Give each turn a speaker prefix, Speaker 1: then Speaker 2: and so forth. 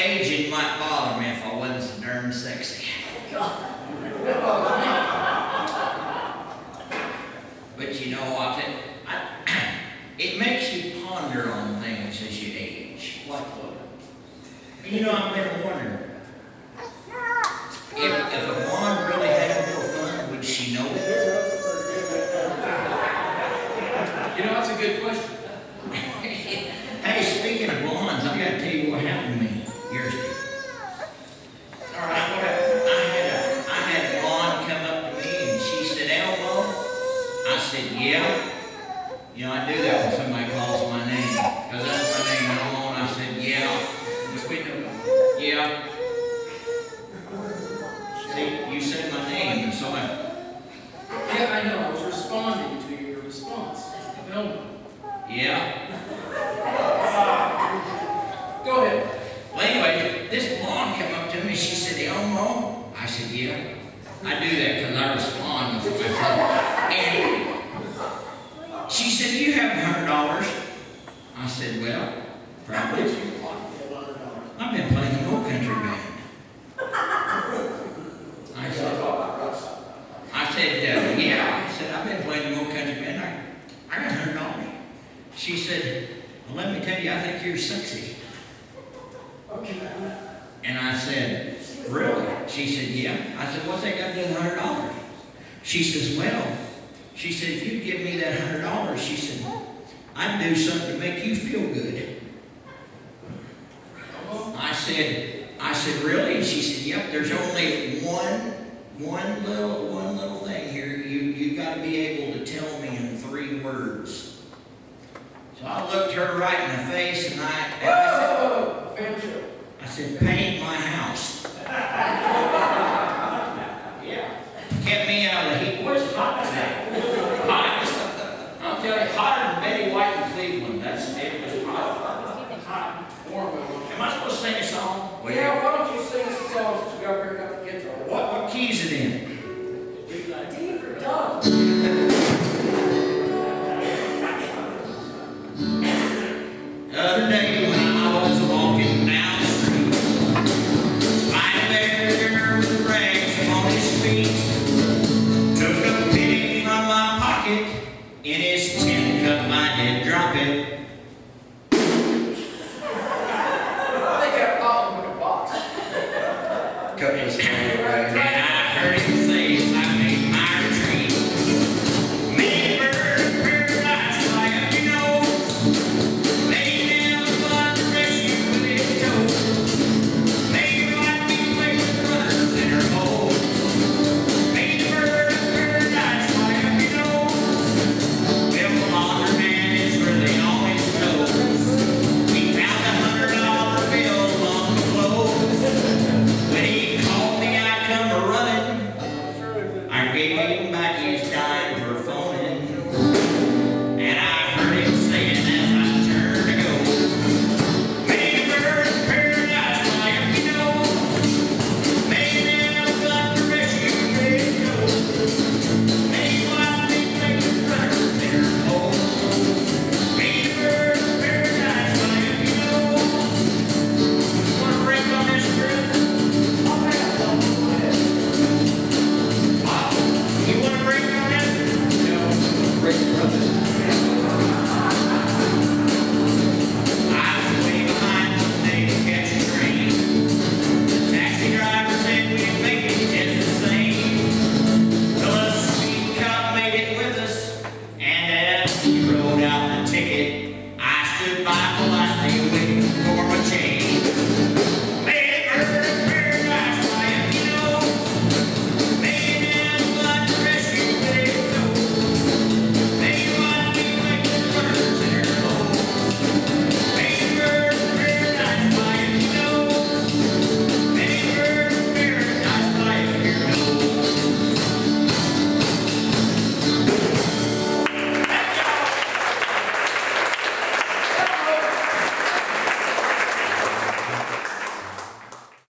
Speaker 1: aging might bother me if I wasn't so darn sexy. but you know, I, think, I it makes you ponder on things as you age.
Speaker 2: Like what?
Speaker 1: You know, I've been wondering know, I do that when somebody calls my name, because that's my name. And I said, yeah.
Speaker 2: Just wait a.
Speaker 1: Yeah. See, you said my name, and so I,
Speaker 2: Yeah, I know, I was responding to your response. No,
Speaker 1: yeah.
Speaker 2: go ahead.
Speaker 1: Well, anyway, this blonde came up to me. She said, Elmo. I said, yeah. I do that because I respond with. And she said, you have a hundred dollars. I said, well, probably. I've been playing an old country band. I said, I said, uh, yeah. I said, I've been playing an old country band. I, I got a hundred dollars. She said, well, let me tell you, I think you're sexy. Okay. And I said, really? She said, yeah. I said, what's that got to do with a hundred dollars? She says, well, she said, if you'd give me that hundred dollars, she said, I'd do something to make you feel good. I said, I said, really? And she said, yep, there's only one, one little, one little thing here. You, you've got to be able to tell me in three words. So I looked her right in the face and I, and I said. I said, paint my house. yeah. Kept me out of the heat. Where's hot today? Hot. I'll tell you, hotter than Betty Cleveland. That's it was hot. Hot.
Speaker 2: Warm.
Speaker 1: Am I supposed to sing a song?
Speaker 2: Well, yeah, why don't you sing some songs that you got picked up the guitar?
Speaker 1: What, what key is it in?
Speaker 2: D for dog.
Speaker 1: The other day when I was walking down the street, spied a bear with rags on his feet. Took a penny from my pocket, in his tin did drop it.
Speaker 2: I think I caught him in a box.
Speaker 1: Cut his